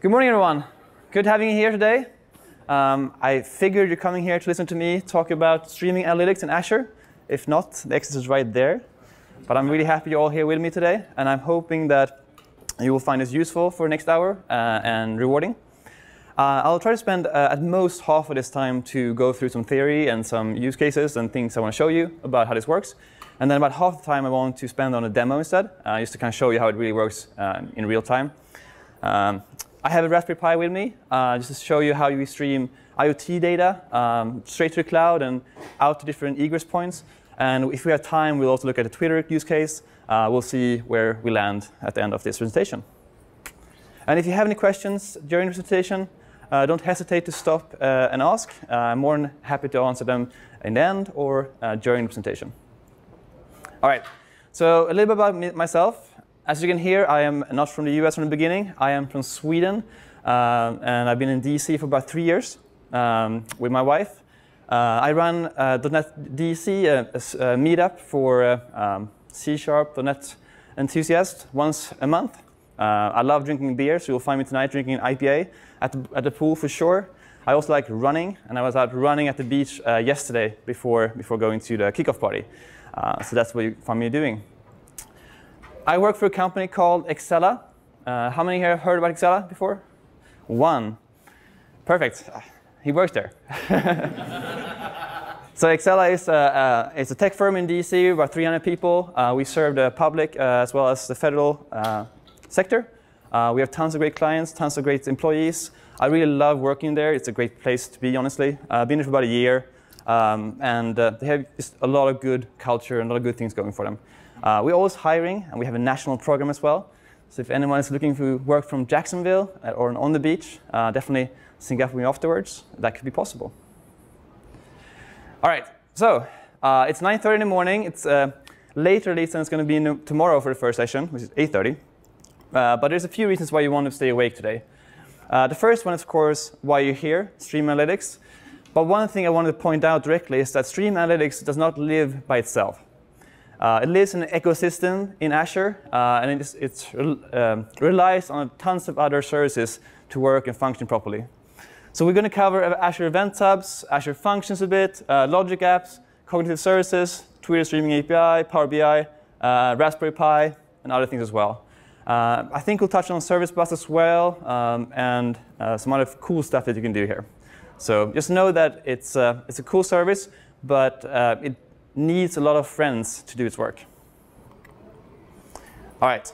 Good morning, everyone. Good having you here today. Um, I figured you're coming here to listen to me talk about streaming analytics in Azure. If not, the exit is right there. But I'm really happy you're all here with me today, and I'm hoping that you will find this useful for next hour uh, and rewarding. Uh, I'll try to spend uh, at most half of this time to go through some theory and some use cases and things I want to show you about how this works. And then about half the time I want to spend on a demo instead, uh, just to kind of show you how it really works uh, in real time. Um, I have a Raspberry Pi with me, uh, just to show you how you stream IoT data um, straight to the cloud and out to different egress points. And if we have time, we'll also look at a Twitter use case. Uh, we'll see where we land at the end of this presentation. And if you have any questions during the presentation, uh, don't hesitate to stop uh, and ask. Uh, I'm more than happy to answer them in the end or uh, during the presentation. All right, so a little bit about myself. As you can hear, I am not from the US from the beginning. I am from Sweden, um, and I've been in DC for about three years um, with my wife. Uh, I run uh, .NET DC, a, a, meetup for um, C Sharp, .NET enthusiasts once a month. Uh, I love drinking beer, so you'll find me tonight drinking an IPA at the, at the pool for sure. I also like running, and I was out running at the beach uh, yesterday before, before going to the kickoff party. Uh, so that's what you find me doing. I work for a company called Excella. Uh, how many here have heard about Excella before? One. Perfect. He works there. so Excella is a, is a tech firm in DC, about 300 people. Uh, we serve the public uh, as well as the federal sector. Uh, we have tons of great clients, tons of great employees. I really love working there. It's a great place to be, honestly. I've been there for about a year, um, and uh, they have a lot of good culture and a lot of good things going for them. Uh, we're always hiring, and we have a national program as well. So if anyone is looking for work from Jacksonville uh, or on the beach, uh, definitely sync up with me afterwards. That could be possible. All right, so uh, it's 9.30 in the morning. It's later release than it's going to be tomorrow for the first session, which is 8.30. Uh, but there's a few reasons why you want to stay awake today. Uh, the first one is, of course, why you're here, Stream Analytics. But one thing I wanted to point out directly is that Stream Analytics does not live by itself. Uh, it lives in an ecosystem in Azure, uh, and it it's, um, relies on tons of other services to work and function properly. So we're going to cover Azure Event Hubs, Azure Functions a bit, uh, Logic Apps, Cognitive Services, Twitter Streaming API, Power BI, uh, Raspberry Pi, and other things as well. Uh, I think we'll touch on Service Bus as well um, and uh, some other cool stuff that you can do here. So just know that it's, it's a cool service, but it needs a lot of friends to do its work. All right.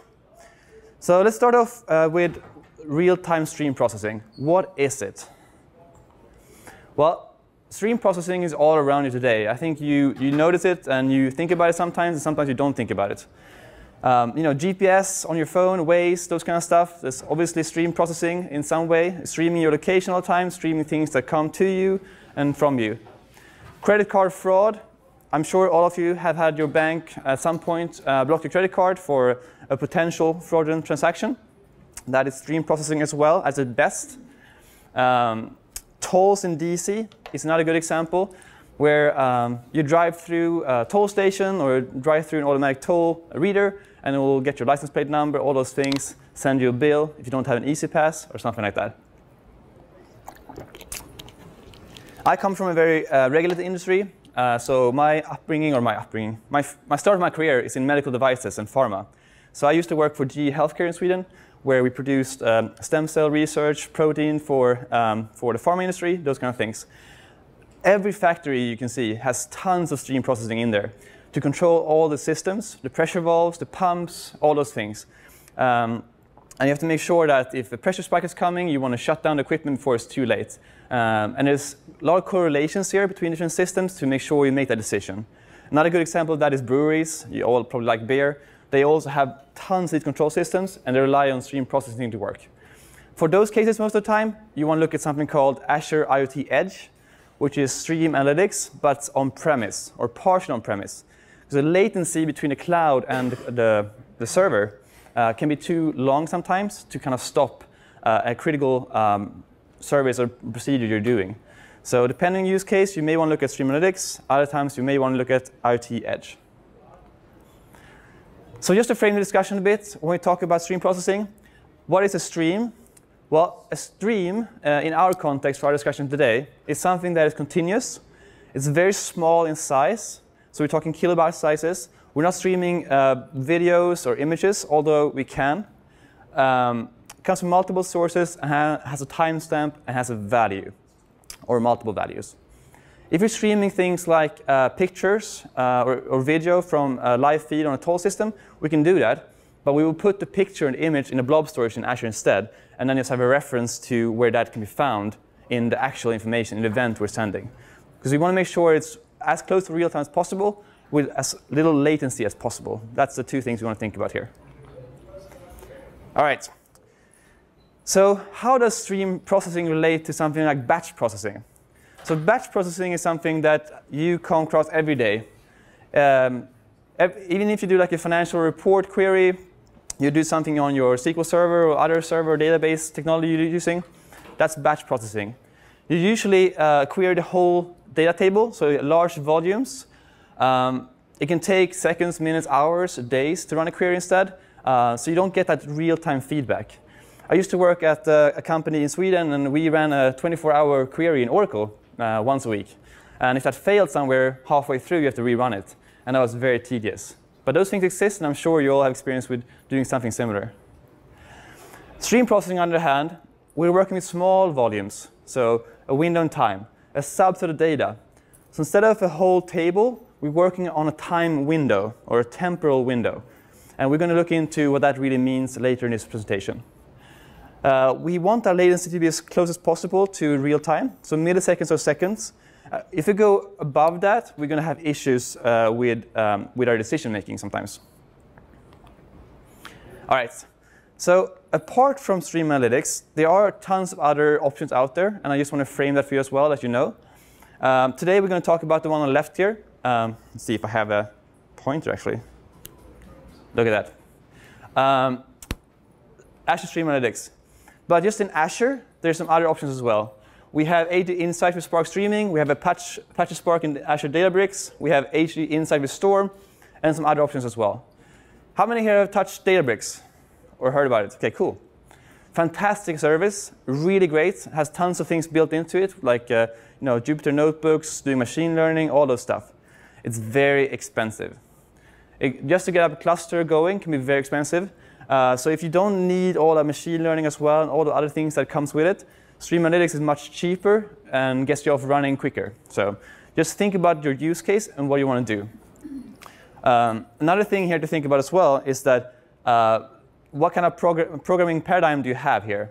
So let's start off uh, with real-time stream processing. What is it? Well, stream processing is all around you today. I think you, you notice it and you think about it sometimes, and sometimes you don't think about it. Um, you know, GPS on your phone, Waze, those kind of stuff. There's obviously stream processing in some way, streaming your location all the time, streaming things that come to you and from you. Credit card fraud. I'm sure all of you have had your bank at some point uh, block your credit card for a potential fraudulent transaction. That is stream processing as well, as its best. Um, tolls in DC is another good example where um, you drive through a toll station or drive through an automatic toll reader, and it will get your license plate number, all those things, send you a bill if you don't have an E-ZPass or something like that. I come from a very uh, regulated industry, uh, so my upbringing, or my upbringing, my, my start of my career is in medical devices and pharma. So I used to work for GE Healthcare in Sweden, where we produced um, stem cell research, protein for, um, for the pharma industry, those kind of things every factory you can see has tons of stream processing in there to control all the systems, the pressure valves, the pumps, all those things. Um, and you have to make sure that if a pressure spike is coming, you want to shut down the equipment before it's too late. Um, and there's a lot of correlations here between different systems to make sure you make that decision. Another good example of that is breweries. You all probably like beer. They also have tons of control systems, and they rely on stream processing to work. For those cases, most of the time, you want to look at something called Azure IoT Edge, which is Stream Analytics, but on-premise or partial on-premise. The latency between the cloud and the, the server uh, can be too long sometimes to kind of stop uh, a critical um, service or procedure you're doing. So depending on use case, you may want to look at Stream Analytics. Other times, you may want to look at IoT Edge. So just to frame the discussion a bit, when we talk about stream processing, what is a stream? Well, a stream, uh, in our context for our discussion today, is something that is continuous. It's very small in size, so we're talking kilobyte sizes. We're not streaming uh, videos or images, although we can. Um, comes from multiple sources, and has a timestamp, and has a value, or multiple values. If you're streaming things like uh, pictures uh, or, or, video from a live feed on a toll system, we can do that. But we will put the picture and image in a blob storage in Azure instead, and then just have a reference to where that can be found in the actual information, in the event we're sending. Because we want to make sure it's as close to real time as possible with as little latency as possible. That's the two things we want to think about here. All right. So how does stream processing relate to something like batch processing? So batch processing is something that you come across every day. Um, even if you do like a financial report query, you do something on your SQL Server or other server database technology you're using, that's batch processing. You usually uh, query the whole data table, so large volumes. Um, it can take seconds, minutes, hours, days to run a query instead, uh, so you don't get that real-time feedback. I used to work at uh, a company in Sweden, and we ran a 24-hour query in Oracle uh, once a week. And if that failed somewhere halfway through, you have to rerun it. And that was very tedious. But those things exist, and I'm sure you all have experience with doing something similar. Stream processing, on the other hand, we're working with small volumes, so a window in time, a subset of data. So instead of a whole table, we're working on a time window or a temporal window. And we're going to look into what that really means later in this presentation. Uh, we want our latency to be as close as possible to real time, so milliseconds or seconds. Uh, if we go above that, we're going to have issues uh, with, um, with our decision making sometimes. All right. So apart from Stream Analytics, there are tons of other options out there, and I just want to frame that for you as well, as you know. Um, today we're going to talk about the one on the left here. Um, let's see if I have a pointer actually. Look at that. Um, Azure Stream Analytics. But just in Azure, there's some other options as well. We have HD Insight with Spark Streaming. We have Apache, Apache Spark in Azure Databricks. We have HD Insight with Storm, and some other options as well. How many here have touched Databricks or heard about it? Okay, cool. Fantastic service, really great. Has tons of things built into it, like uh, you know Jupyter notebooks, doing machine learning, all those stuff. It's very expensive. It, just to get a cluster going can be very expensive. Uh, so if you don't need all that machine learning as well and all the other things that comes with it, Stream Analytics is much cheaper and gets you off running quicker. So just think about your use case and what you want to do. Um, another thing here to think about as well is that uh, what kind of progr programming paradigm do you have here?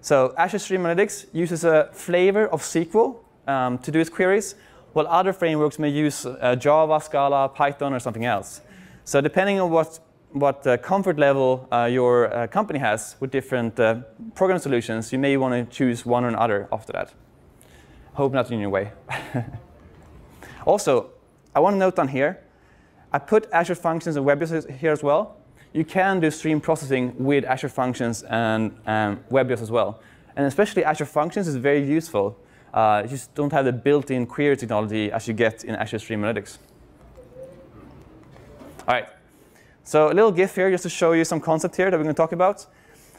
So Azure Stream Analytics uses a flavor of SQL um, to do its queries, while other frameworks may use uh, Java, Scala, Python, or something else. So depending on what what uh, comfort level uh, your uh, company has with different uh, program solutions, you may want to choose one or another after that. Hope not in your way. also, I want to note on here, I put Azure Functions and WebJobs here as well. You can do stream processing with Azure Functions and um, WebJobs as well. And especially Azure Functions is very useful. Uh, you just don't have the built-in query technology as you get in Azure Stream Analytics. All right. So a little GIF here just to show you some concept here that we're going to talk about.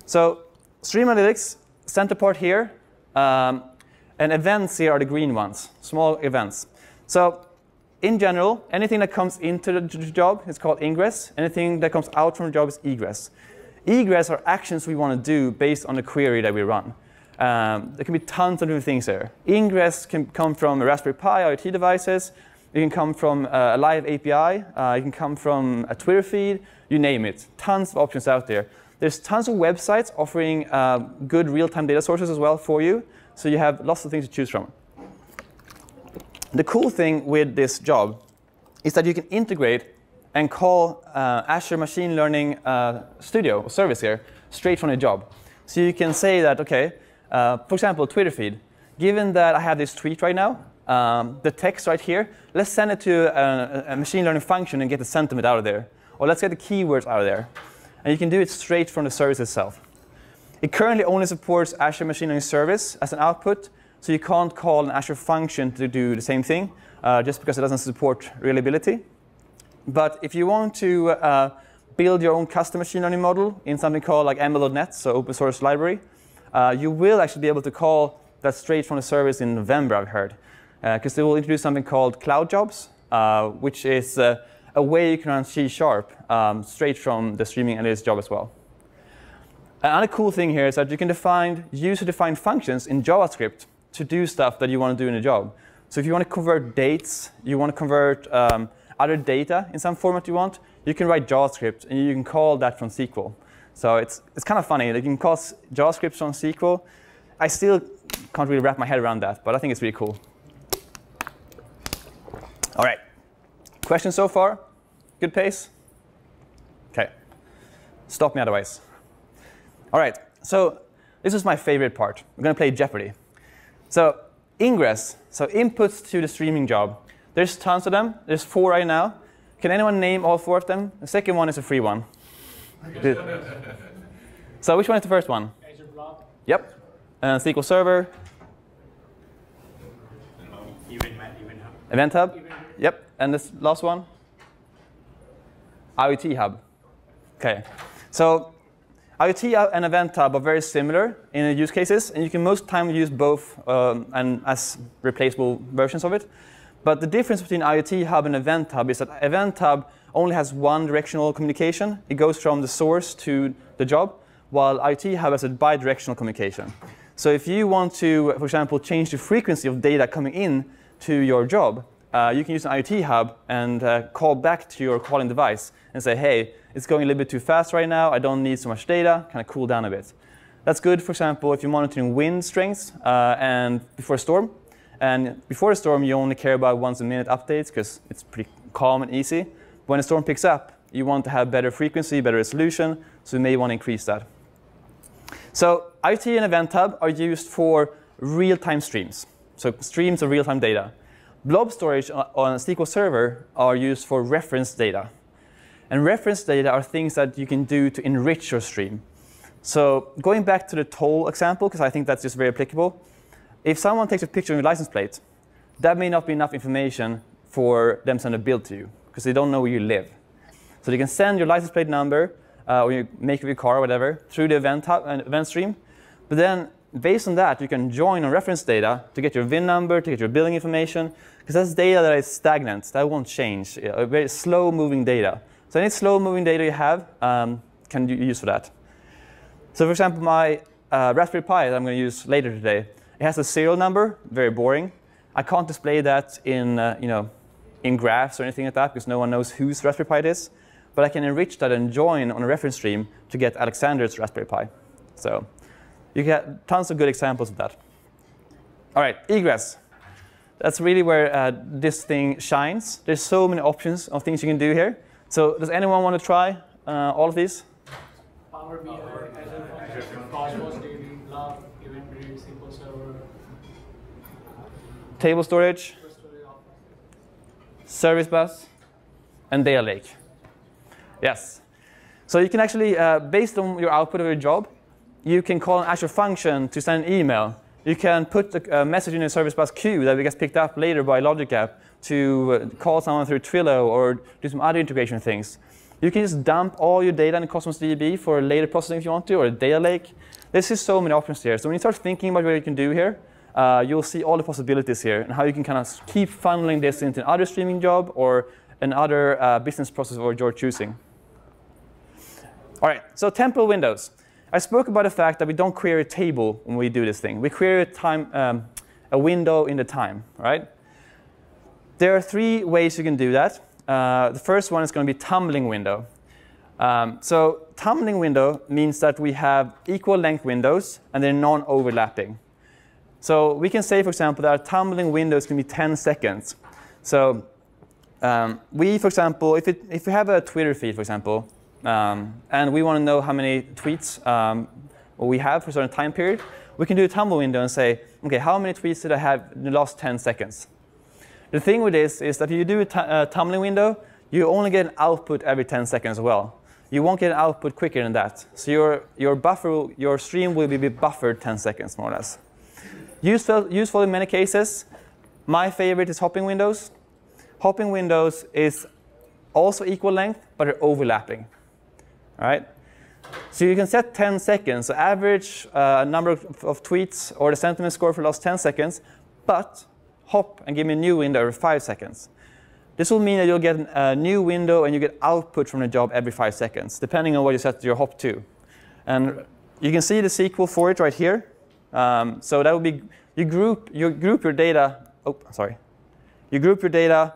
So Stream Analytics, center part here, um, and events here are the green ones, small events. So in general, anything that comes into the job is called ingress. Anything that comes out from the job is egress. Egress are actions we want to do based on the query that we run. Um, there can be tons of different things there. Ingress can come from Raspberry Pi IoT devices. It can come from a live API. Uh, it can come from a Twitter feed. You name it. Tons of options out there. There's tons of websites offering uh, good real-time data sources as well for you. So you have lots of things to choose from. The cool thing with this job is that you can integrate and call uh, Azure Machine Learning uh, Studio service here straight from the job. So you can say that, OK, uh, for example, Twitter feed. Given that I have this tweet right now, um, the text right here, let's send it to a, a, machine learning function and get the sentiment out of there. Or let's get the keywords out of there. And you can do it straight from the service itself. It currently only supports Azure Machine Learning Service as an output, so you can't call an Azure function to do the same thing, uh, just because it doesn't support reliability. But if you want to uh, build your own custom machine learning model in something called like ML.NET, so open source library, uh, you will actually be able to call that straight from the service in November, I've heard, because uh, they will introduce something called Cloud Jobs, uh, which is uh, a way you can run C Sharp um, straight from the streaming analytics job as well. Another cool thing here is that you can define user-defined functions in JavaScript to do stuff that you want to do in a job. So if you want to convert dates, you want to convert um, other data in some format you want, you can write JavaScript and you can call that from SQL. So it's, it's kind of funny. You can call JavaScript on SQL. I still can't really wrap my head around that, but I think it's really cool. All right. Questions so far? Good pace? OK. Stop me otherwise. All right. So this is my favorite part. We're going to play Jeopardy. So ingress, so inputs to the streaming job. There's tons of them. There's four right now. Can anyone name all four of them? The second one is a free one. So which one is the first one? Azure Blob. Yep. And SQL Server. Event, event Hub. Event Hub. Yep. And this last one? IoT Hub. OK. So IoT and Event Hub are very similar in the use cases, and you can most time use both um, and as replaceable versions of it. But the difference between IoT Hub and Event Hub is that Event Hub only has one directional communication. It goes from the source to the job, while IoT Hub has a bidirectional communication. So if you want to, for example, change the frequency of data coming in to your job, uh, you can use an IoT Hub and uh, call back to your calling device and say, hey, it's going a little bit too fast right now. I don't need so much data. Kind of cool down a bit. That's good, for example, if you're monitoring wind strengths uh, and before a storm. And before a storm, you only care about once a minute updates because it's pretty calm and easy. When a storm picks up, you want to have better frequency, better resolution, so you may want to increase that. So IoT and Event Hub are used for real-time streams, so streams of real-time data. Blob storage on a SQL Server are used for reference data. And reference data are things that you can do to enrich your stream. So going back to the toll example, because I think that's just very applicable, if someone takes a picture of your license plate, that may not be enough information for them to send a bill to you, because they don't know where you live. So you can send your license plate number, uh, or you make of your car or whatever, through the event, hub, uh, event stream. But then, based on that, you can join on reference data to get your VIN number, to get your billing information, because that's data that is stagnant. That won't change. Uh, very slow-moving data. So any slow-moving data you have um, can you use for that. So for example, my uh, Raspberry Pi that I'm going to use later today, it has a serial number, very boring. I can't display that in, uh, you know, in graphs or anything like that because no one knows whose Raspberry Pi it is. But I can enrich that and join on a reference stream to get Alexander's Raspberry Pi. So you get tons of good examples of that. All right, egress. That's really where uh, this thing shines. There's so many options of things you can do here. So does anyone want to try uh, all of these? Power BI, Cosmos DB, Blob, Event SQL Server, Table storage, service bus, and data lake. Yes. So you can actually, uh, based on your output of your job, you can call an Azure function to send an email. You can put a, a message in a service bus queue that gets picked up later by Logic App to uh, call someone through Twilio or do some other integration things. You can just dump all your data in Cosmos DB for later processing if you want to, or a data lake. There's just so many options here. So when you start thinking about what you can do here, uh, you'll see all the possibilities here and how you can kind of keep funneling this into another streaming job or another uh, business process of your choosing. All right, so temporal windows. I spoke about the fact that we don't query a table when we do this thing. We query a, time, um, a window in the time, right? There are three ways you can do that. Uh, the first one is going to be tumbling window. Um, so tumbling window means that we have equal length windows and they're non-overlapping. So we can say, for example, that our tumbling windows can be 10 seconds. So um, we, for example, if, it, if we have a Twitter feed, for example, um, and we want to know how many tweets um, we have for a certain time period, we can do a tumble window and say, OK, how many tweets did I have in the last 10 seconds? The thing with this is that if you do a uh, tumbling window, you only get an output every 10 seconds as well. You won't get an output quicker than that. So your, your buffer, your stream will be buffered 10 seconds, more or less. Useful, useful in many cases. My favorite is hopping windows. Hopping windows is also equal length, but they're overlapping. All right? So you can set 10 seconds, so average uh, number of, of tweets or the sentiment score for the last 10 seconds, but hop and give me a new window every five seconds. This will mean that you'll get a new window and you get output from the job every five seconds, depending on what you set your hop to. And you can see the SQL for it right here. Um, so that would be you group you group your data. Oh, sorry. You group your data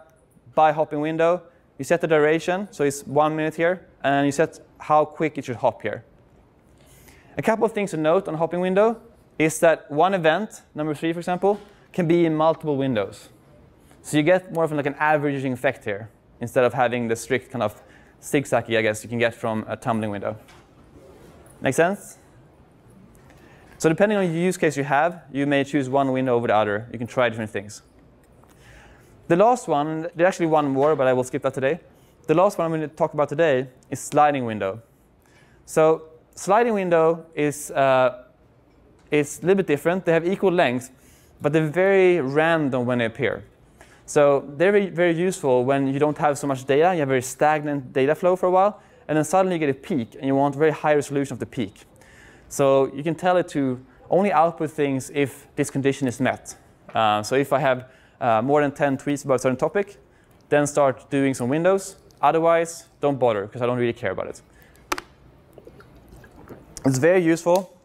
by hopping window. You set the duration, so it's one minute here, and you set how quick it should hop here. A couple of things to note on hopping window is that one event, number three, for example, can be in multiple windows. So you get more of like an averaging effect here instead of having the strict kind of zigzaggy, I guess, you can get from a tumbling window. Make sense? So depending on the use case you have, you may choose one window over the other. You can try different things. The last one, there's actually one more, but I will skip that today. The last one I'm going to talk about today is sliding window. So sliding window is, uh, is a little bit different. They have equal length, but they're very random when they appear. So they're very, very useful when you don't have so much data, you have very stagnant data flow for a while, and then suddenly you get a peak, and you want very high resolution of the peak. So you can tell it to only output things if this condition is met. Uh, so if I have uh, more than 10 tweets about a certain topic, then start doing some windows. Otherwise, don't bother, because I don't really care about it. It's very useful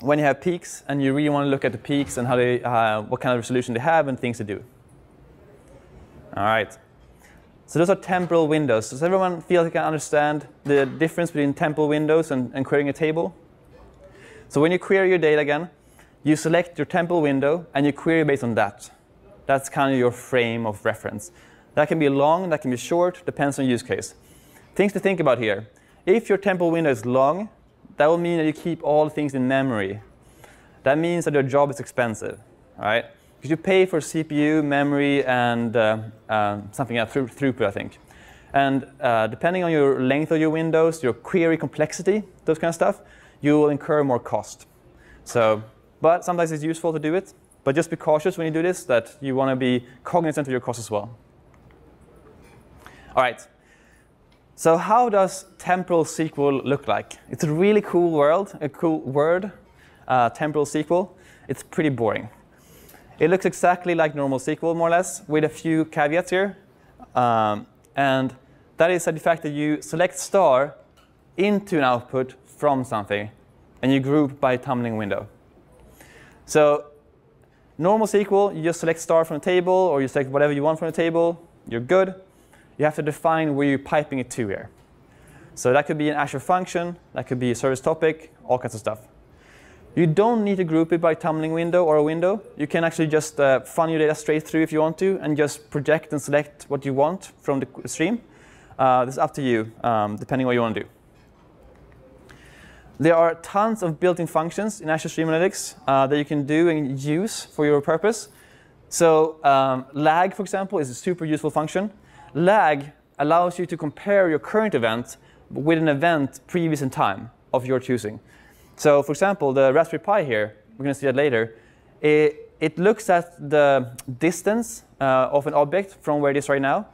when you have peaks and you really want to look at the peaks and how they, uh, what kind of resolution they have and things to do. All right. So those are temporal windows. Does everyone feel they can understand the difference between temporal windows and, and querying a table? So when you query your data again, you select your temporal window and you query based on that. That's kind of your frame of reference. That can be long, that can be short, depends on use case. Things to think about here. If your temporal window is long, that will mean that you keep all things in memory. That means that your job is expensive, right? Because you pay for CPU, memory, and uh, uh, something else, throughput, I think. And uh, depending on your length of your windows, your query complexity, those kind of stuff, you will incur more cost. So, but sometimes it's useful to do it. But just be cautious when you do this that you want to be cognizant of your costs as well. All right. So how does temporal SQL look like? It's a really cool world, a cool word, uh, temporal SQL. It's pretty boring. It looks exactly like normal SQL, more or less, with a few caveats here. Um, and that is the fact that you select star into an output from something, and you group by tumbling window. So normal SQL, you just select star from a table, or you select whatever you want from a table. You're good. You have to define where you're piping it to here. So that could be an Azure function, that could be a service topic, all kinds of stuff. You don't need to group it by tumbling window or a window. You can actually just uh, funnel your data straight through if you want to, and just project and select what you want from the stream. Uh, this is up to you, um, depending what you want to do. There are tons of built-in functions in Azure Stream Analytics uh, that you can do and use for your purpose. So um, lag, for example, is a super useful function. Lag allows you to compare your current event with an event previous in time of your choosing. So for example, the Raspberry Pi here, we're going to see that later, it, it looks at the distance uh, of an object from where it is right now,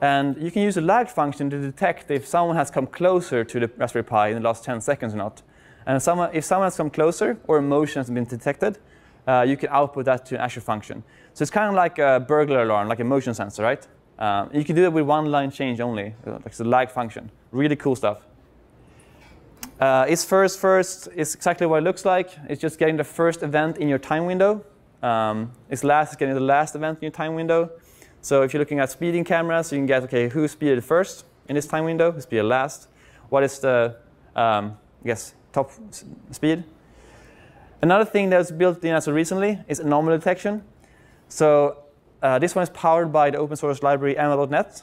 and you can use a lag function to detect if someone has come closer to the Raspberry Pi in the last 10 seconds or not. And someone, if someone has come closer or a motion has been detected, uh, you can output that to an Azure function. So it's kind of like a burglar alarm, like a motion sensor, right? Um, you can do it with one line change only. Like it's a lag function. Really cool stuff. Uh, it's first first is exactly what it looks like. It's just getting the first event in your time window. Um, it's last is getting the last event in your time window. So if you're looking at speeding cameras, you can get, OK, who speeded first in this time window, who speeded last, what is the, um, I guess, top speed. Another thing that's built in as of recently is anomaly detection. So uh, this one is powered by the open source library ML.NET.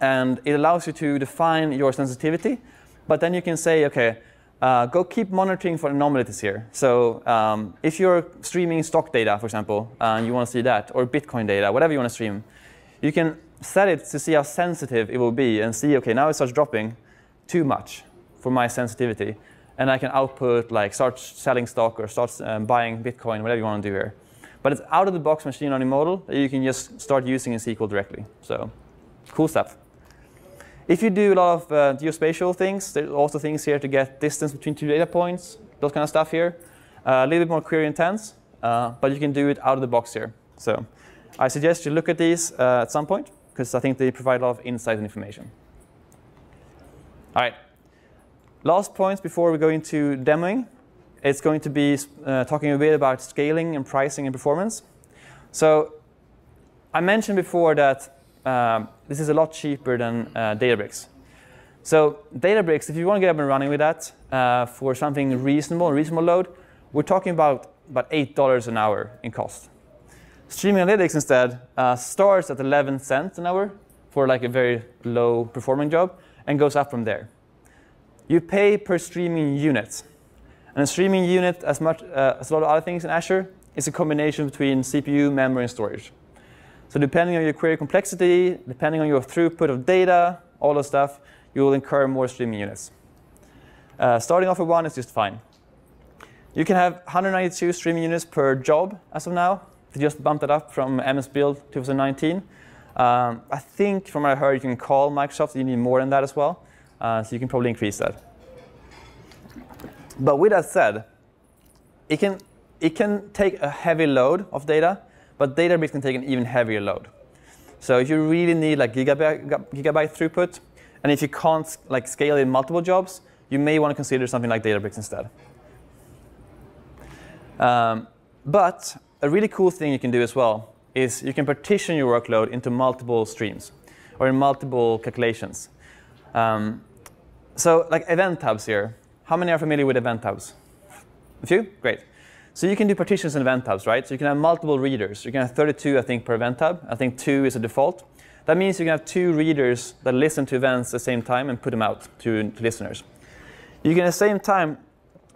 And it allows you to define your sensitivity. But then you can say, OK, uh, go keep monitoring for anomalies here. So um, if you're streaming stock data, for example, and you want to see that, or Bitcoin data, whatever you want to stream, you can set it to see how sensitive it will be and see, OK, now it starts dropping too much for my sensitivity. And I can output, like start selling stock or start um, buying Bitcoin, whatever you want to do here. But it's out-of-the-box machine learning model that you can just start using in SQL directly. So cool stuff. If you do a lot of uh, geospatial things, there's also things here to get distance between two data points, those kind of stuff here. Uh, a little bit more query intense, uh, but you can do it out of the box here. So I suggest you look at these uh, at some point, because I think they provide a lot of insight and information. All right. Last points before we go into demoing. It's going to be uh, talking a bit about scaling and pricing and performance. So I mentioned before that um, this is a lot cheaper than uh, Databricks. So Databricks, if you want to get up and running with that uh, for something reasonable, reasonable load, we're talking about about $8 an hour in cost. Streaming Analytics instead uh, starts at 11 cents an hour for like a very low performing job and goes up from there. You pay per streaming unit. And a streaming unit, as much uh, as a lot of other things in Azure, is a combination between CPU, memory, and storage. So depending on your query complexity, depending on your throughput of data, all the stuff, you will incur more streaming units. Uh, starting off with one is just fine. You can have 192 streaming units per job as of now. They just bumped it up from MS Build 2019. Um, I think from what I heard, you can call Microsoft, you need more than that as well. Uh, so you can probably increase that. But with that said, it can, it can take a heavy load of data but Databricks can take an even heavier load. So if you really need like gigabyte, gigabyte throughput, and if you can't like scale in multiple jobs, you may want to consider something like Databricks instead. Um, but a really cool thing you can do as well is you can partition your workload into multiple streams or in multiple calculations. Um, so like event hubs here. How many are familiar with event hubs? A few? Great. So you can do partitions in event hubs, right? So you can have multiple readers. You can have 32, I think, per event hub. I think two is a default. That means you can have two readers that listen to events at the same time and put them out to, to listeners. You can at the same time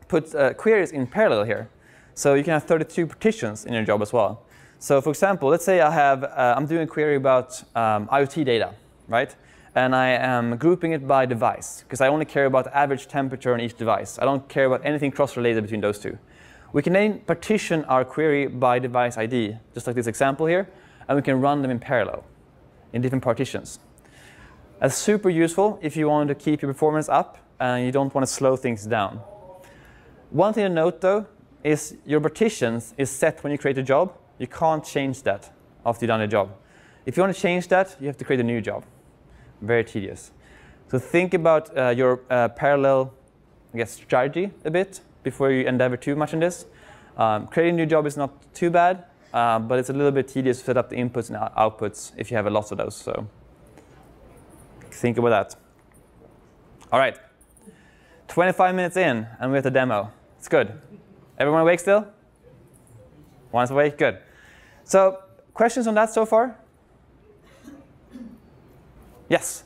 put uh, queries in parallel here. So you can have 32 partitions in your job as well. So for example, let's say I have, uh, I'm doing a query about um, IoT data, right? And I am grouping it by device, because I only care about average temperature on each device. I don't care about anything cross-related between those two. We can then partition our query by device ID, just like this example here, and we can run them in parallel in different partitions. That's super useful if you want to keep your performance up and you don't want to slow things down. One thing to note though is your partitions is set when you create a job. You can't change that after you've done a job. If you want to change that, you have to create a new job. Very tedious. So think about uh, your uh, parallel I guess, strategy a bit before you endeavor too much in this. Um, creating a new job is not too bad, uh, but it's a little bit tedious to set up the inputs and outputs if you have a lot of those. So think about that. All right, 25 minutes in, and we're at the demo. It's good. Everyone awake still? One's awake? Good. So questions on that so far? Yes?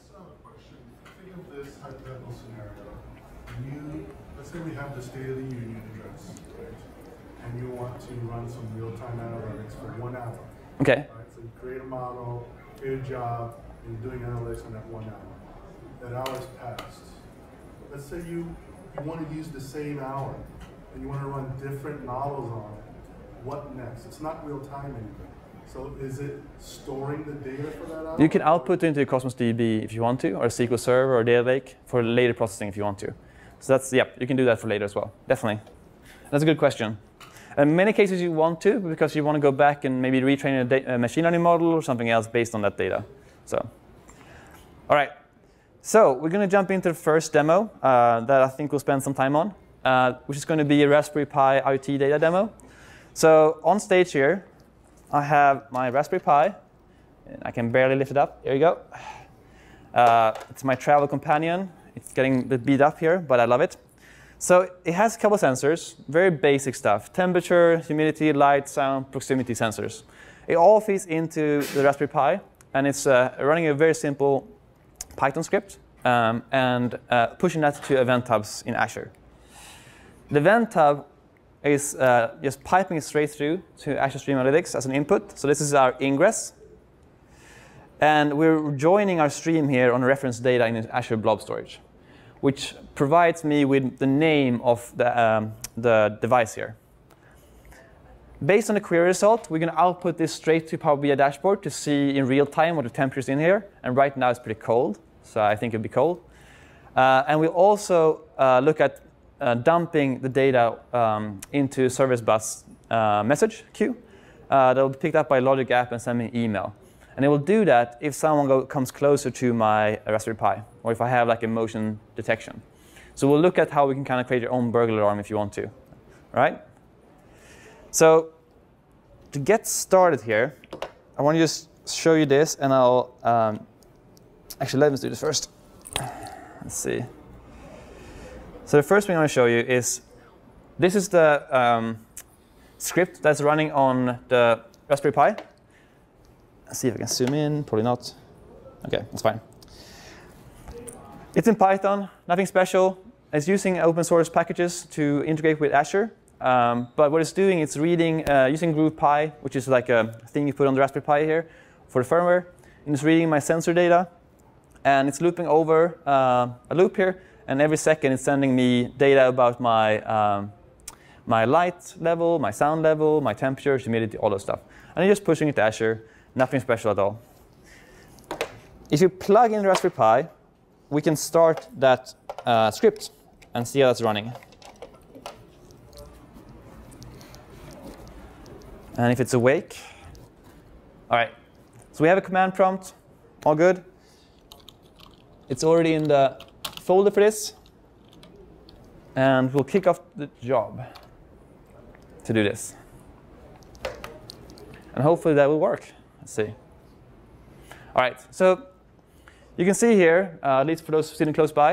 Say we have the State of the Union address, right? And you want to run some real-time analytics for one hour. Okay. Right? So you create a model, create a job, and you're doing analytics on that one hour. That hour's passed. Let's say you, you want to use the same hour, and you want to run different models on it. What next? It's not real-time anymore. So is it storing the data for that hour? You can output into Cosmos DB if you want to, or SQL Server or Data Lake for later processing if you want to. So that's, yeah, you can do that for later as well, definitely. That's a good question. In many cases you want to, because you want to go back and maybe retrain a, a machine learning model or something else based on that data. So, all right. So we're going to jump into the first demo uh, that I think we'll spend some time on, uh, which is going to be a Raspberry Pi IoT data demo. So on stage here, I have my Raspberry Pi. And I can barely lift it up. Here you go. Uh, it's my travel companion. It's getting a bit beat up here, but I love it. So it has a couple sensors, very basic stuff. Temperature, humidity, light, sound, proximity sensors. It all feeds into the Raspberry Pi, and it's uh, running a very simple Python script um, and uh, pushing that to event hubs in Azure. The event hub is uh, just piping straight through to Azure Stream Analytics as an input. So this is our ingress. And we're joining our stream here on reference data in Azure Blob Storage, which provides me with the name of the, um, the device here. Based on the query result, we're going to output this straight to Power BI dashboard to see in real time what the temperature is in here. And right now it's pretty cold. so I think it'll be cold. Uh, and we'll also uh, look at uh, dumping the data um, into service bus uh, message queue uh, that will be picked up by Logic App and send me an email. And it will do that if someone go, comes closer to my Raspberry Pi, or if I have like a motion detection. So we'll look at how we can kind of create your own burglar alarm if you want to, right? So to get started here, I want to just show you this, and I'll um, actually let me do this first. Let's see. So the first thing I want to show you is this is the um, script that's running on the Raspberry Pi. See if I can zoom in. Probably not. OK, that's fine. It's in Python, nothing special. It's using open source packages to integrate with Azure. Um, but what it's doing, it's reading uh, using GrovePi, which is like a thing you put on the Raspberry Pi here for the firmware. And it's reading my sensor data. And it's looping over uh, a loop here. And every second, it's sending me data about my, um, my light level, my sound level, my temperature, humidity, all those stuff. And I'm just pushing it to Azure. Nothing special at all. If you plug in Raspberry Pi, we can start that uh, script and see how that's running. And if it's awake, all right. So we have a command prompt, all good. It's already in the folder for this. And we'll kick off the job to do this. And hopefully that will work. Let's see. All right, so you can see here, uh, at least for those sitting close by,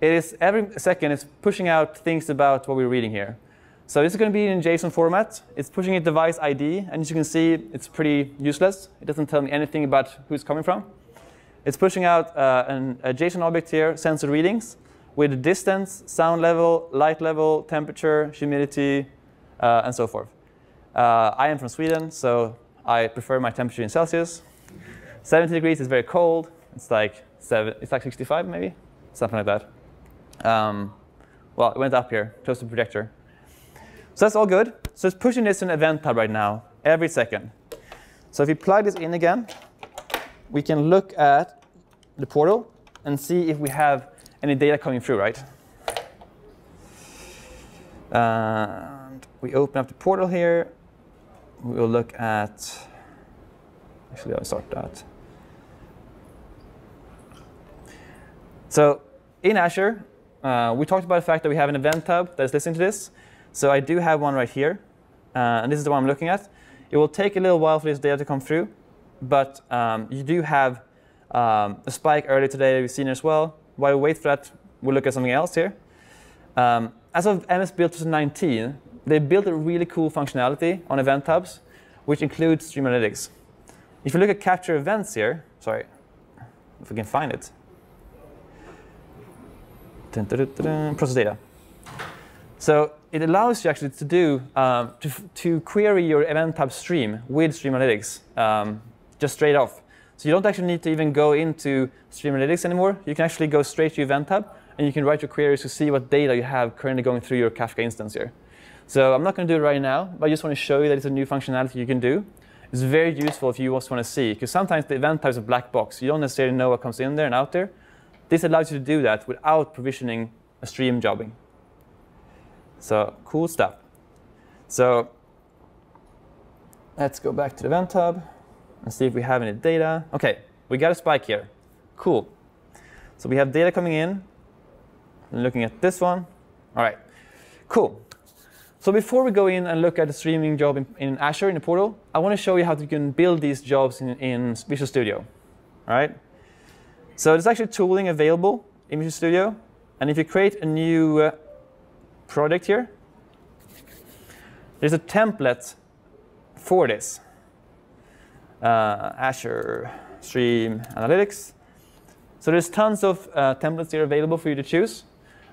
it is every second it's pushing out things about what we're reading here. So this is going to be in JSON format. It's pushing a device ID, and as you can see, it's pretty useless. It doesn't tell me anything about who it's coming from. It's pushing out uh, an, a JSON object here, sensor readings, with distance, sound level, light level, temperature, humidity, uh, and so forth. Uh, I am from Sweden, so I prefer my temperature in Celsius. 70 degrees is very cold. It's like seven, it's like 65 maybe, something like that. Um, well, it went up here, close to the projector. So that's all good. So it's pushing this in Event Hub right now, every second. So if we plug this in again, we can look at the portal and see if we have any data coming through, right? And we open up the portal here. We'll look at, actually I'll start that. So in Azure, uh, we talked about the fact that we have an event hub that's listening to this. So I do have one right here. Uh, and this is the one I'm looking at. It will take a little while for this data to come through. But um, you do have um, a spike earlier today that we've seen as well. While we wait for that, we'll look at something else here. Um, as of MS Build 2019, they built a really cool functionality on event hubs, which includes Stream Analytics. If you look at capture events here, sorry, if we can find it. Process data. So it allows you actually to do um, to, to query your event hub stream with Stream Analytics um, just straight off. So you don't actually need to even go into Stream Analytics anymore. You can actually go straight to Event Hub, and you can write your queries to see what data you have currently going through your Kafka instance here. So I'm not going to do it right now, but I just want to show you that it's a new functionality you can do. It's very useful if you also want to see, because sometimes the event type is a black box. You don't necessarily know what comes in there and out there. This allows you to do that without provisioning a stream jobbing. So cool stuff. So let's go back to the event hub and see if we have any data. OK, we got a spike here. Cool. So we have data coming in. Looking at this one. All right, cool. So before we go in and look at the streaming job in, in Azure in the portal, I want to show you how you can build these jobs in, in Visual Studio. All right. So there's actually tooling available in Visual Studio. And if you create a new uh, project here, there's a template for this. Uh, Azure Stream Analytics. So there's tons of uh, templates here available for you to choose.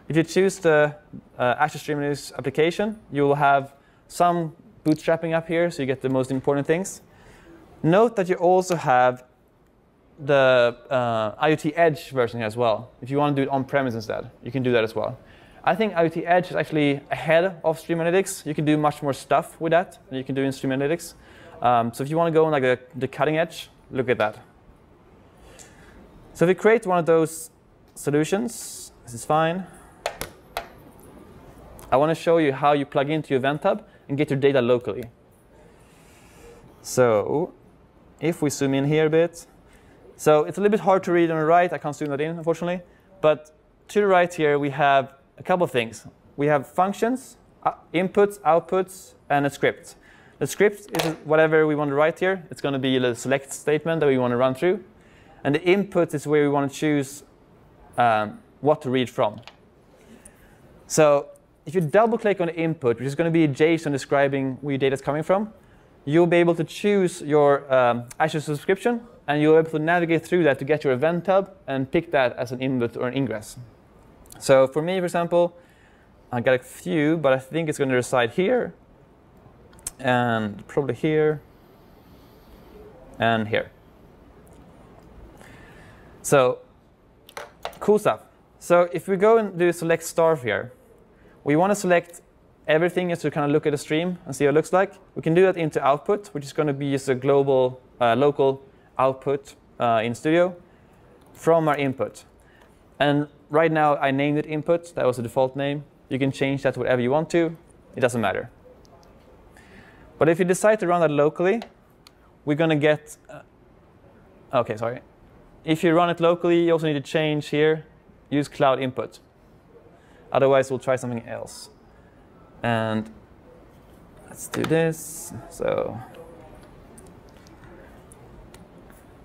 If you choose the uh, Azure Stream Analytics application, you will have some bootstrapping up here, so you get the most important things. Note that you also have the uh, IoT Edge version as well. If you want to do it on-premise instead, you can do that as well. I think IoT Edge is actually ahead of Stream Analytics. You can do much more stuff with that than you can do in Stream Analytics. Um, so if you want to go on like the, the cutting edge, look at that. So if we create one of those solutions, this is fine. I want to show you how you plug into your event hub and get your data locally. So if we zoom in here a bit, so it's a little bit hard to read on the right. I can't zoom that in, unfortunately. But to the right here, we have a couple of things. We have functions, uh, inputs, outputs, and a script. The script is whatever we want to write here. It's going to be the select statement that we want to run through. And the input is where we want to choose um, what to read from. So if you double click on the input, which is going to be JSON describing where your data is coming from, you'll be able to choose your um, Azure subscription, and you'll be able to navigate through that to get your event hub and pick that as an input or an ingress. So for me, for example, I got a few, but I think it's going to reside here, and probably here, and here. So cool stuff. So if we go and do select star here, we want to select everything just to kind of look at the stream and see what it looks like. We can do that into output, which is going to be just a global, uh, local output uh, in Studio from our input. And right now, I named it input. That was the default name. You can change that to whatever you want to. It doesn't matter. But if you decide to run that locally, we're going to get uh, OK, sorry. If you run it locally, you also need to change here, use cloud input. Otherwise, we'll try something else. And let's do this. So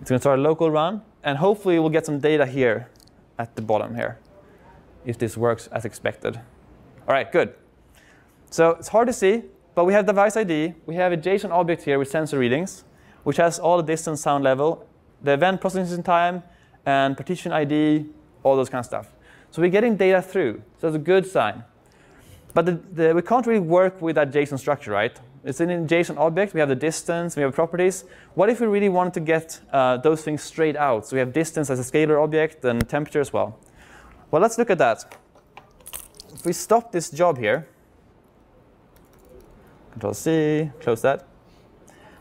it's going to start a local run. And hopefully, we'll get some data here at the bottom here, if this works as expected. All right, good. So it's hard to see, but we have device ID. We have a JSON object here with sensor readings, which has all the distance, sound level, the event processing time, and partition ID, all those kind of stuff. So we're getting data through. So that's a good sign. But the, the, we can't really work with that JSON structure, right? It's in a JSON object. We have the distance. We have properties. What if we really wanted to get uh, those things straight out? So we have distance as a scalar object and temperature as well. Well, let's look at that. If we stop this job here, Control C, close that,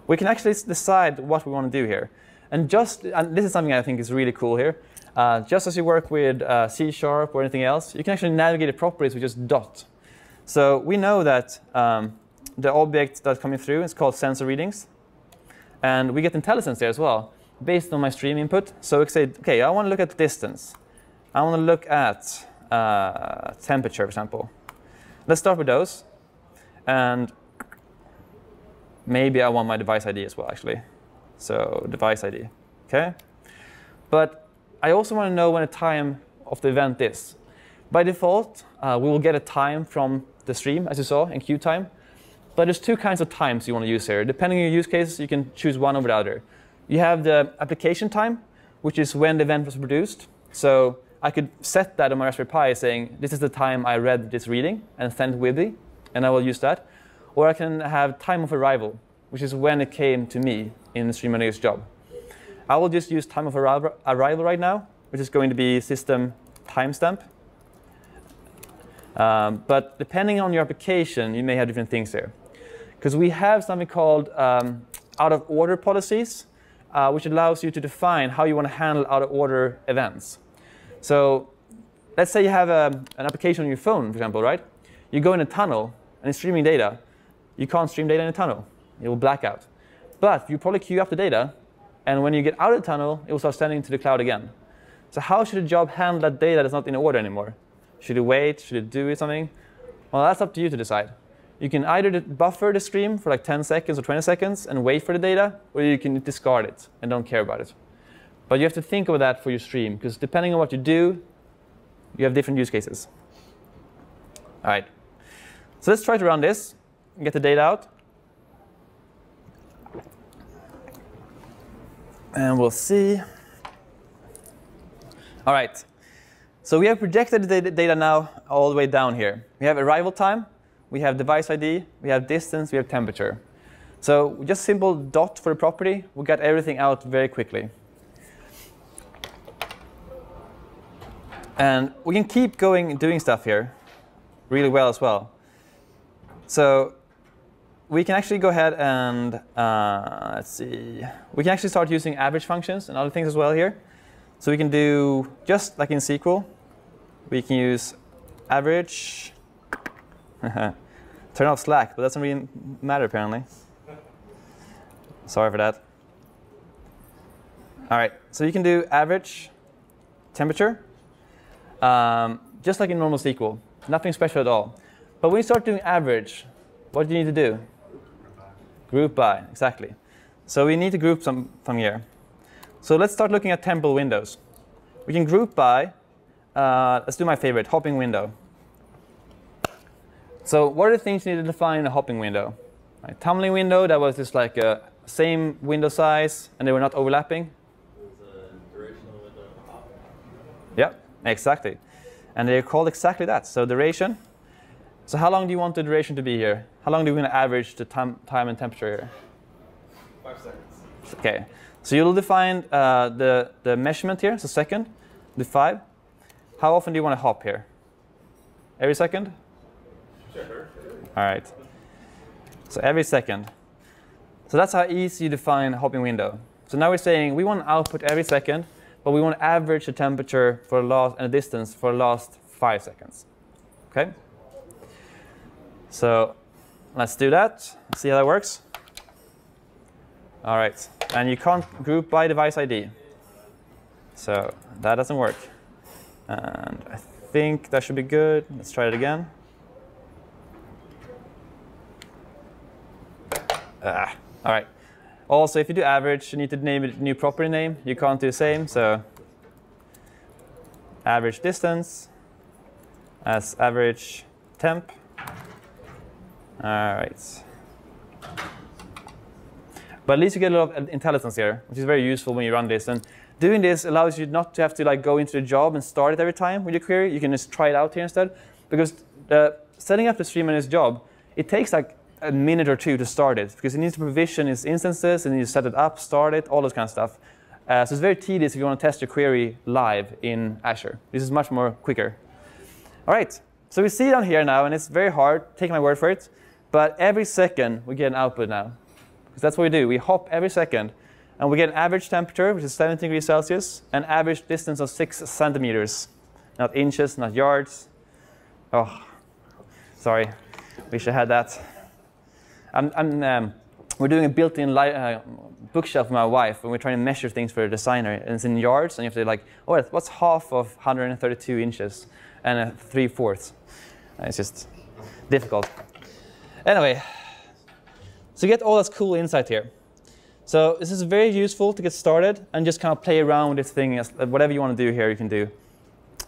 we can actually decide what we want to do here. And just, and this is something I think is really cool here. Uh, just as you work with uh, C Sharp or anything else, you can actually navigate the properties with just dot. So we know that um, the object that's coming through is called sensor readings. And we get IntelliSense there as well, based on my stream input. So we say, OK, I want to look at distance. I want to look at uh, temperature, for example. Let's start with those. And maybe I want my device ID as well, actually. So device ID. OK? But I also want to know when the time of the event is. By default, uh, we will get a time from the stream, as you saw, in queue time. But there's two kinds of times you want to use here. Depending on your use case, you can choose one over the other. You have the application time, which is when the event was produced. So I could set that on my Raspberry Pi saying, this is the time I read this reading, and send it with me, and I will use that. Or I can have time of arrival, which is when it came to me in the Stream Analytics job. I will just use time of arrival right now, which is going to be system timestamp. Um, but depending on your application, you may have different things there. Because we have something called um, out-of-order policies, uh, which allows you to define how you want to handle out-of-order events. So let's say you have a, um, an application on your phone, for example, right? You go in a tunnel and it's streaming data. You can't stream data in a tunnel. It will black out. But you probably queue up the data, and when you get out of the tunnel, it will start sending to the cloud again. So how should a job handle that data that's not in order anymore? Should it wait? Should it do something? Well, that's up to you to decide. You can either buffer the stream for like 10 seconds or 20 seconds and wait for the data, or you can discard it and don't care about it. But you have to think of that for your stream, because depending on what you do, you have different use cases. All right. So let's try to run this and get the data out. And we'll see. All right. So we have projected the data now all the way down here. We have arrival time, we have device ID, we have distance, we have temperature. So just simple dot for the property, we get everything out very quickly. And we can keep going doing stuff here really well as well. So we can actually go ahead and, uh, let's see, we can actually start using average functions and other things as well here. So we can do, just like in SQL, we can use average. Turn off Slack, but that doesn't really matter apparently. Sorry for that. All right, so you can do average temperature, um, just like in normal SQL. Nothing special at all. But when you start doing average, what do you need to do? Group by, exactly. So we need to group some from here. So let's start looking at temporal windows. We can group by, uh, let's do my favorite, hopping window. So what are the things you need to define in a hopping window? Right, tumbling window, that was just like a same window size and they were not overlapping. Yeah, exactly. And they're called exactly that. So duration. So how long do you want the duration to be here? How long do we want to average the time, time and temperature here? Five seconds. Okay. So you'll define uh, the, the measurement here, so second, the five. How often do you want to hop here? Every second? Sure. All right. So every second. So that's how easy you define hopping window. So now we're saying we want output every second, but we want to average the temperature for the last and the distance for the last five seconds. Okay? So let's do that. See how that works. All right. And you can't group by device ID. So that doesn't work. And I think that should be good. Let's try it again. Ah, all right. Also, if you do average, you need to name it a new property name. You can't do the same, so average distance as average temp. All right. But at least you get a lot of IntelliSense here, which is very useful when you run this. And doing this allows you not to have to like go into the job and start it every time with your query. You can just try it out here instead. Because uh, setting up the stream in this job, it takes like a minute or two to start it because it needs to provision its instances and you set it up, start it, all those kind of stuff. Uh, so it's very tedious if you want to test your query live in Azure. This is much more quicker. All right, so we see it on here now, and it's very hard, take my word for it, but every second we get an output now. Because that's what we do. We hop every second, and we get an average temperature, which is 17 degrees Celsius, and average distance of 6 centimeters. Not inches, not yards. Oh, sorry. Wish I had that. I'm, I'm, um, we're doing a built-in uh, bookshelf for my wife, and we're trying to measure things for a designer. And it's in yards, and you have to like, oh, what's half of 132 inches and a three fourths? Uh, it's just difficult. Anyway, so get all this cool insight here. So this is very useful to get started and just kind of play around with this thing. Uh, whatever you want to do here, you can do.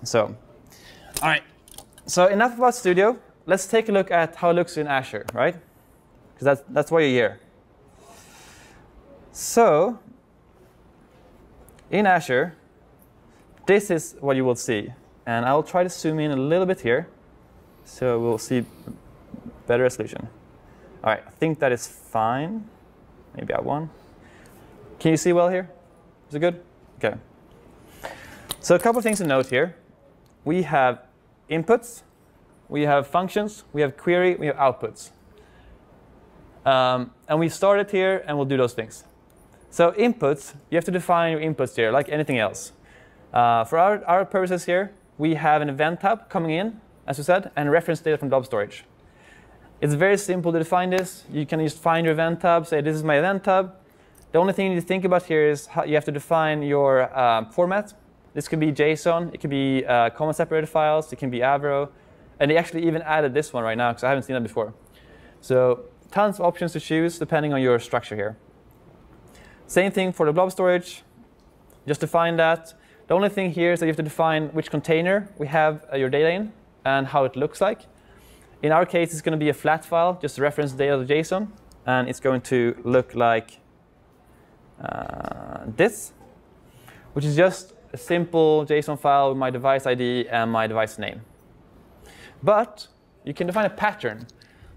So, all right. So enough about Studio. Let's take a look at how it looks in Azure, right? Because that's, that's why you're here. So in Azure, this is what you will see. And I'll try to zoom in a little bit here so we'll see better resolution. All right, I think that is fine. Maybe at one. Can you see well here? Is it good? Okay. So a couple things to note here. We have inputs, we have functions, we have query, we have outputs. Um, and we started here, and we'll do those things. So inputs, you have to define your inputs here, like anything else. Uh, for our, our purposes here, we have an event hub coming in, as we said, and reference data from blob storage. It's very simple to define this. You can just find your event hub, say this is my event hub. The only thing you need to think about here is how you have to define your uh, format. This could be JSON, it could be uh, comma separated files, it can be Avro, and they actually even added this one right now because I haven't seen that before. So tons of options to choose depending on your structure here. Same thing for the blob storage. Just define that. The only thing here is that you have to define which container we have uh, your data in and how it looks like. In our case, it's going to be a flat file, just reference data JSON, and it's going to look like uh, this, which is just a simple JSON file with my device ID and my device name. But you can define a pattern.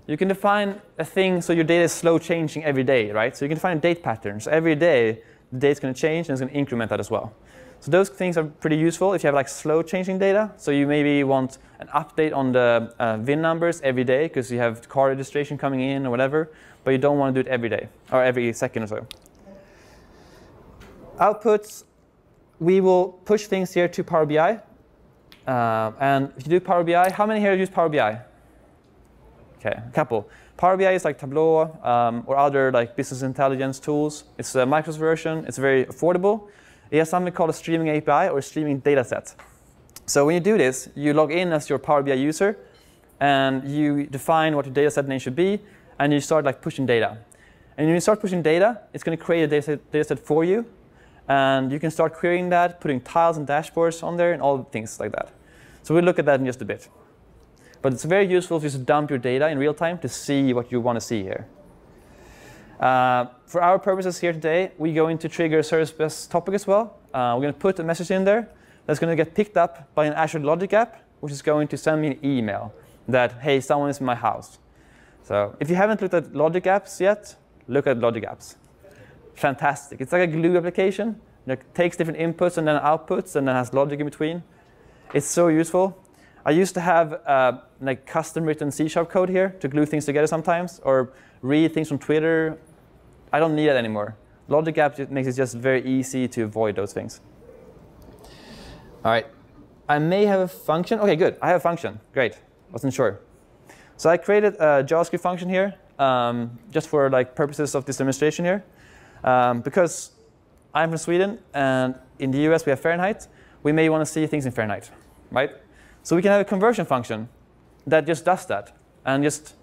You can define a thing so your data is slow changing every day, right? So you can define a date pattern. So every day, the date is going to change and it's going to increment that as well. So those things are pretty useful if you have like slow changing data. So you maybe want an update on the uh, VIN numbers every day because you have car registration coming in or whatever, but you don't want to do it every day or every second or so. Outputs we will push things here to Power BI. Uh, and if you do Power BI, how many here use Power BI? Okay, a couple. Power BI is like Tableau um, or other like business intelligence tools. It's a Microsoft version. It's very affordable. It has something called a streaming API or a streaming data set. So when you do this, you log in as your Power BI user, and you define what your data set name should be, and you start like pushing data. And when you start pushing data, it's going to create a data set, data for you, and you can start querying that, putting tiles and dashboards on there, and all things like that. So we'll look at that in just a bit. But it's very useful to just dump your data in real time to see what you want to see here. Uh, for our purposes here today, we're going to trigger a service bus topic as well. Uh, we're going to put a message in there that's going to get picked up by an Azure Logic app, which is going to send me an email that, hey, someone is in my house. So if you haven't looked at Logic apps yet, look at Logic apps. Fantastic. It's like a glue application that takes different inputs and then outputs and then has logic in between. It's so useful. I used to have uh, like custom written C sharp code here to glue things together sometimes or read things from Twitter. I don't need that anymore. Logic app makes it just very easy to avoid those things. All right. I may have a function. OK, good. I have a function. Great. Wasn't sure. So I created a JavaScript function here um, just for like purposes of this demonstration here. Um, because I'm from Sweden, and in the US we have Fahrenheit, we may want to see things in Fahrenheit, right? So we can have a conversion function that just does that and just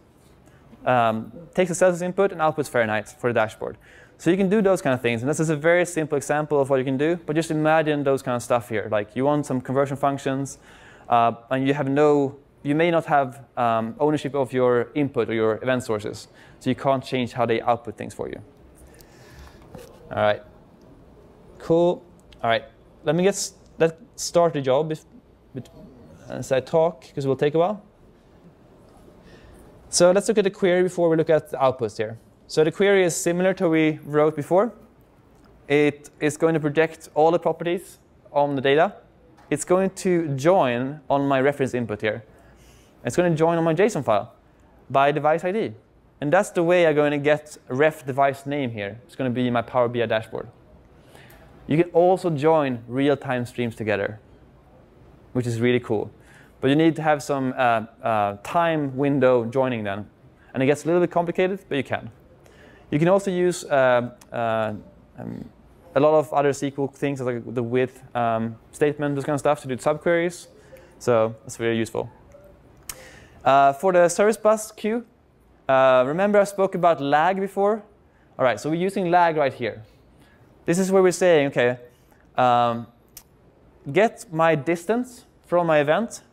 um, takes the Celsius input and outputs Fahrenheit for the dashboard. So you can do those kind of things. And this is a very simple example of what you can do. But just imagine those kind of stuff here. Like you want some conversion functions, uh, and you have no, you may not have um, ownership of your input or your event sources. So you can't change how they output things for you. All right. Cool. All right. Let me get let's start the job as I talk, because it will take a while. So let's look at the query before we look at the outputs here. So the query is similar to what we wrote before. It is going to project all the properties on the data. It's going to join on my reference input here. It's going to join on my JSON file by device ID. And that's the way I'm going to get ref device name here. It's going to be my Power BI dashboard. You can also join real-time streams together, which is really cool. But you need to have some uh, uh, time window joining them. And it gets a little bit complicated, but you can. You can also use uh, uh, um, a lot of other SQL things like the with um, statement, this kind of stuff to do subqueries. So it's very useful. Uh, for the service bus queue, uh, remember I spoke about lag before? All right, so we're using lag right here. This is where we're saying, OK, um, get my distance from my event,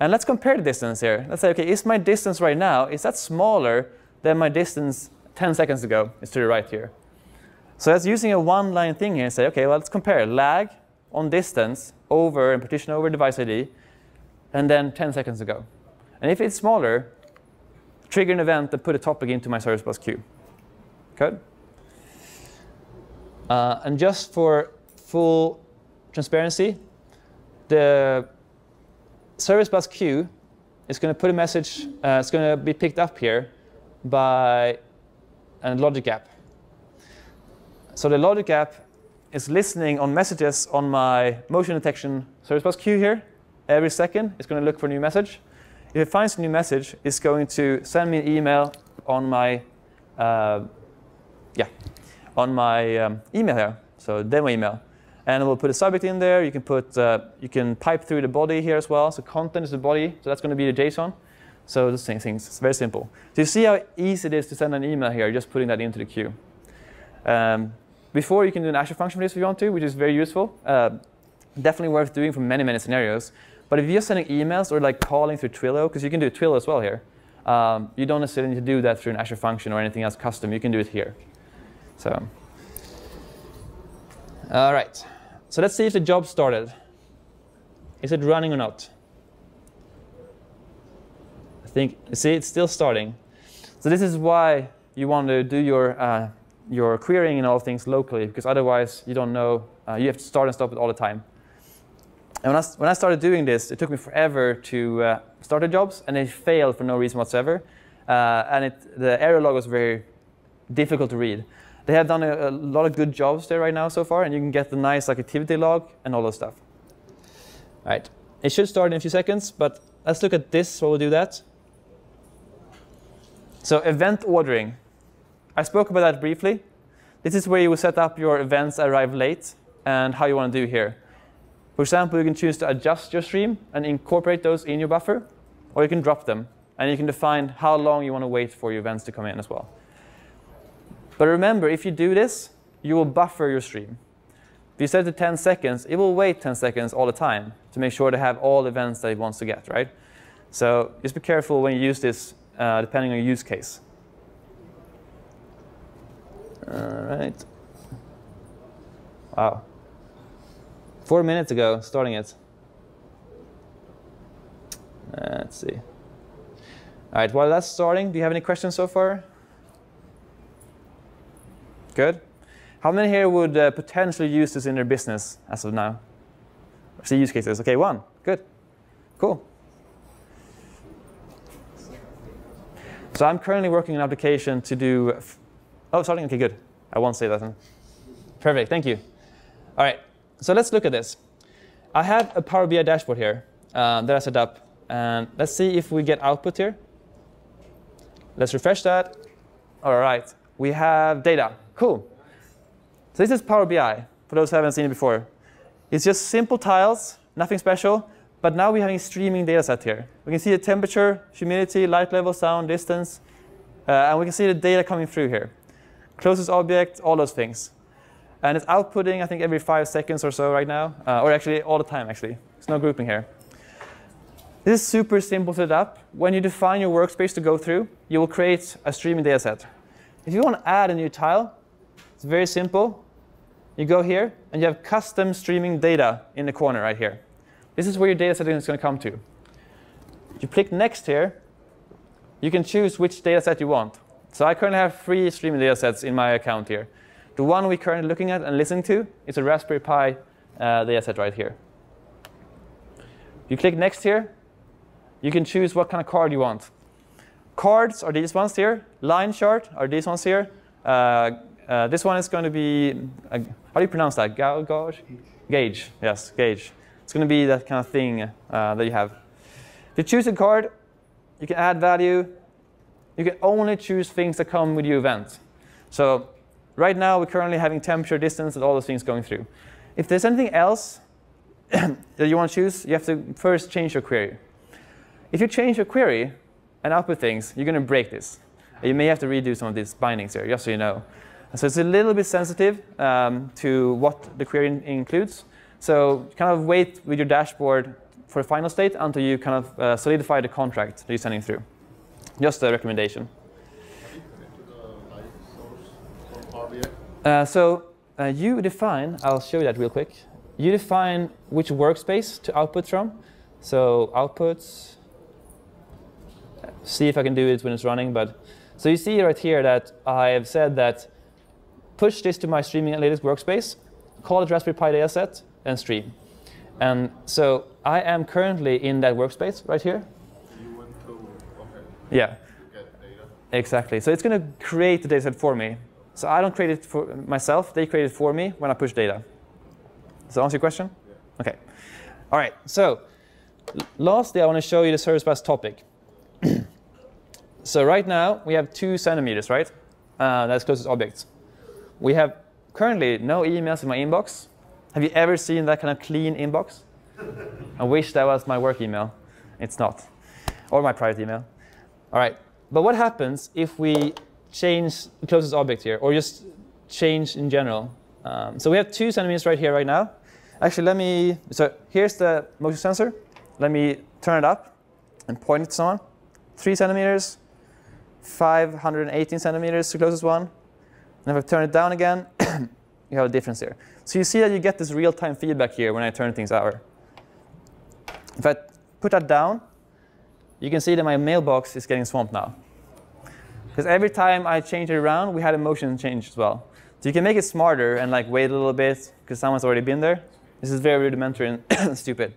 and let's compare the distance here. Let's say, OK, is my distance right now, is that smaller than my distance 10 seconds ago is to the right here. So that's using a one-line thing here and say, OK, well, let's compare lag on distance over and partition over device ID, and then 10 seconds ago. And if it's smaller, trigger an event and put a topic into my service bus queue. Good? Uh, and just for full transparency, the service bus queue is going to put a message, uh, it's going to be picked up here by a logic app. So the logic app is listening on messages on my motion detection service bus queue here. Every second, it's going to look for a new message. If it finds a new message, it's going to send me an email on my, uh, yeah, on my um, email here, so demo email. And we'll put a subject in there. You can put, uh, you can pipe through the body here as well. So content is the body, so that's going to be the JSON. So the same things, it's very simple. So you see how easy it is to send an email here, just putting that into the queue. Um, before you can do an Azure function for this if you want to, which is very useful. Uh, definitely worth doing for many, many scenarios. But if you're sending emails or like calling through Twilio, because you can do Twilio as well here, um, you don't necessarily need to do that through an Azure function or anything else custom. You can do it here. So, all right. So let's see if the job started. Is it running or not? I think, see, it's still starting. So this is why you want to do your, uh, your querying and all things locally, because otherwise you don't know, uh, you have to start and stop it all the time. And when I, when I started doing this, it took me forever to uh, start the jobs, and they failed for no reason whatsoever. Uh, and it, the error log was very difficult to read. They have done a, a, lot of good jobs there right now so far, and you can get the nice like activity log and all those stuff. All right, it should start in a few seconds, but let's look at this while we do that. So event ordering. I spoke about that briefly. This is where you will set up your events arrive late and how you want to do here. For example, you can choose to adjust your stream and incorporate those in your buffer, or you can drop them, and you can define how long you want to wait for your events to come in as well. But remember, if you do this, you will buffer your stream. If you set it to 10 seconds, it will wait 10 seconds all the time to make sure to have all events that it wants to get, right? So just be careful when you use this, uh, depending on your use case. All right. Wow. Four minutes ago, starting it. Let's see. All right, while that's starting, do you have any questions so far? Good. How many here would uh, potentially use this in their business as of now? See use cases. Okay, one. Good. Cool. So I'm currently working an application to do. Oh, starting. Okay, good. I won't say that. Then. Perfect. Thank you. All right. So let's look at this. I have a Power BI dashboard here uh, that I set up. And let's see if we get output here. Let's refresh that. All right. We have data. Cool. So this is Power BI, for those who haven't seen it before. It's just simple tiles, nothing special. But now we're having a streaming data set here. We can see the temperature, humidity, light level, sound, distance. Uh, and we can see the data coming through here. Closest object, all those things. And it's outputting, I think, every five seconds or so right now, uh, or actually all the time, actually. There's no grouping here. This is super simple to up. When you define your workspace to go through, you will create a streaming data set. If you want to add a new tile, it's very simple. You go here, and you have custom streaming data in the corner right here. This is where your data set is going to come to. You click next here, you can choose which data set you want. So I currently have three streaming data sets in my account here. The one we're currently looking at and listening to is a Raspberry Pi uh, dataset right here. You click next here, you can choose what kind of card you want. Cards are these ones here. Line chart are these ones here. Uh, uh, this one is going to be, how do you pronounce that? Ga gauge? Gauge, yes, gauge. It's going to be that kind of thing uh, that you have. If you choose a card, you can add value. You can only choose things that come with your event. So Right now, we're currently having temperature, distance, and all those things going through. If there's anything else that you want to choose, you have to first change your query. If you change your query and output things, you're going to break this. You may have to redo some of these bindings here, just so you know. So it's a little bit sensitive um, to what the query in includes. So kind of wait with your dashboard for a final state until you kind of uh, solidify the contract that you're sending through. Just a recommendation. Uh, so uh, you define, I'll show you that real quick. You define which workspace to output from. So outputs, see if I can do it when it's running. But So you see right here that I have said that push this to my streaming analytics workspace, call it Raspberry Pi dataset, and stream. And so I am currently in that workspace right here. You went to, okay. Yeah. Get data. Exactly. So it's going to create the dataset for me. So I don't create it for myself. They create it for me when I push data. Does that answer your question? Yeah. Okay. All right. So lastly, I want to show you the service bus topic. so right now, we have two centimeters, right? Uh, that's closest objects. We have currently no emails in my inbox. Have you ever seen that kind of clean inbox? I wish that was my work email. It's not. Or my private email. All right. But what happens if we change the closest object here, or just change in general. Um, so we have two centimeters right here right now. Actually, let me, so here's the motion sensor. Let me turn it up and point it to someone. Three centimeters, 518 centimeters, the closest one. And if I turn it down again, you have a difference here. So you see that you get this real-time feedback here when I turn things over. If I put that down, you can see that my mailbox is getting swamped now. Because every time I change it around, we had a motion change as well. So you can make it smarter and like wait a little bit because someone's already been there. This is very rudimentary and stupid.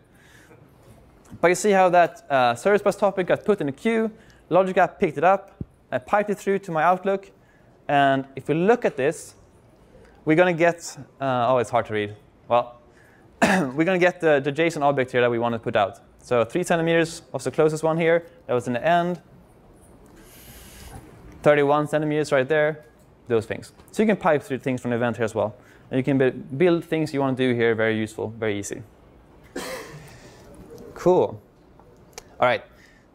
But you see how that uh, service bus topic got put in a queue, Logic App picked it up, I piped it through to my Outlook, and if we look at this, we're going to get, uh, oh, it's hard to read. Well, we're going to get the, the JSON object here that we want to put out. So 3 centimeters was the closest one here. That was in the end. 31 centimeters right there, those things. So you can pipe through things from the event here as well. And you can build things you want to do here very useful, very easy. Cool. All right.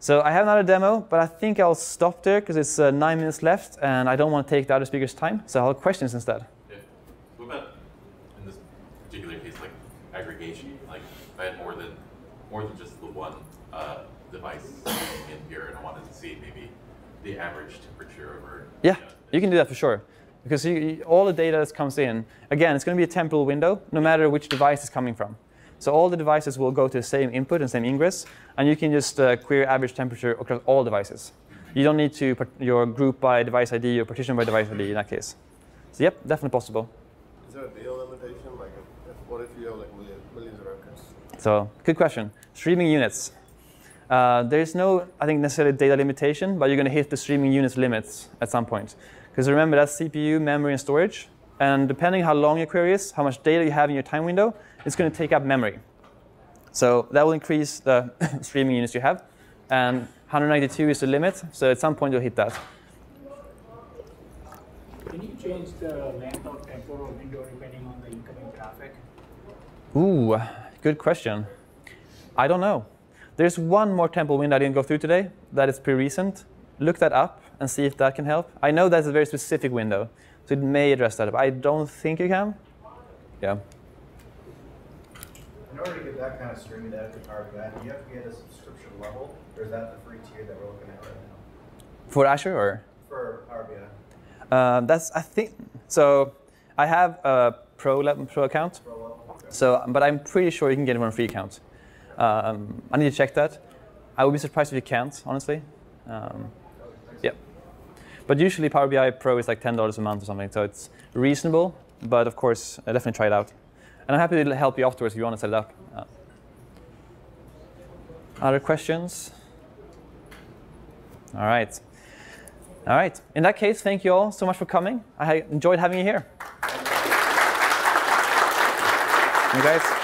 So I have another demo, but I think I'll stop there because it's uh, nine minutes left, and I don't want to take the other speaker's time. So I'll have questions instead. Yeah. What about in this particular case, like aggregation? Like if I had more than more than just the one uh, device in here, and I wanted to see maybe the average temperature over. Yeah, you can do that for sure. Because you, you, all the data that comes in, again, it's going to be a temporal window, no matter which device is coming from. So all the devices will go to the same input and same ingress, and you can just uh, query average temperature across all devices. You don't need to put your group by device ID or partition by device ID in that case. So yep, definitely possible. Is there a data limitation? Like, if, what if you have like millions, millions of records? So good question. Streaming units. Uh, there's no, I think, necessarily data limitation, but you're going to hit the streaming units limits at some point. Because remember, that's CPU, memory, and storage. And depending how long your query is, how much data you have in your time window, it's going to take up memory. So that will increase the streaming units you have. And 192 is the limit, so at some point you'll hit that. Can you change the length of temporal window depending on the incoming traffic? Ooh, good question. I don't know. There's one more temporal window I didn't go through today that is pretty recent. Look that up and see if that can help. I know that's a very specific window, so it may address that, but I don't think you can. Yeah. In order to get that kind of streaming data to Power BI, do you have to get a subscription level, or is that the free tier that we're looking at right now? For Azure or? For Power BI. Uh, that's I think so. I have a pro level, pro account. Pro level? Okay. So, but I'm pretty sure you can get it on a free account. Um, I need to check that. I would be surprised if you can't, honestly. Um, yeah. But usually Power BI Pro is like ten dollars a month or something, so it's reasonable. But of course, I definitely try it out. And I'm happy to help you afterwards if you want to set it up. Uh, other questions? All right. All right. In that case, thank you all so much for coming. I enjoyed having you here. You guys.